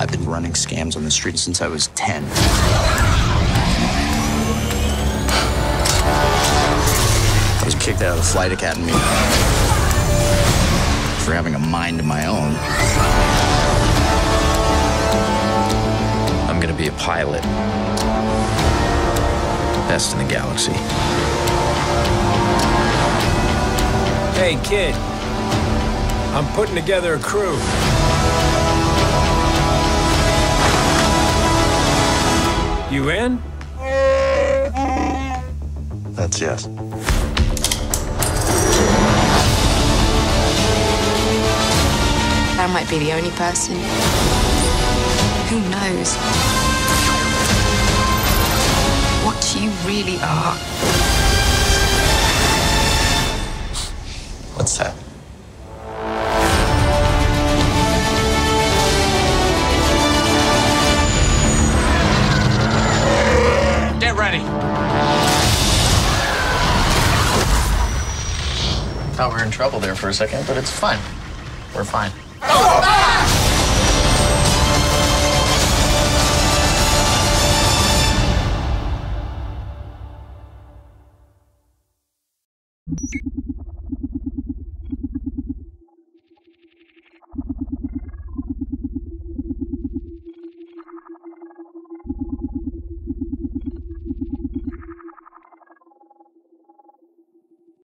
I've been running scams on the street since I was 10. I was kicked out of the flight academy for having a mind of my own. I'm gonna be a pilot. Best in the galaxy. Hey, kid. I'm putting together a crew. You in? That's yes. I might be the only person. Who knows? What you really are. ready. Thought we were in trouble there for a second, but it's fine. We're fine. Oh! Ah!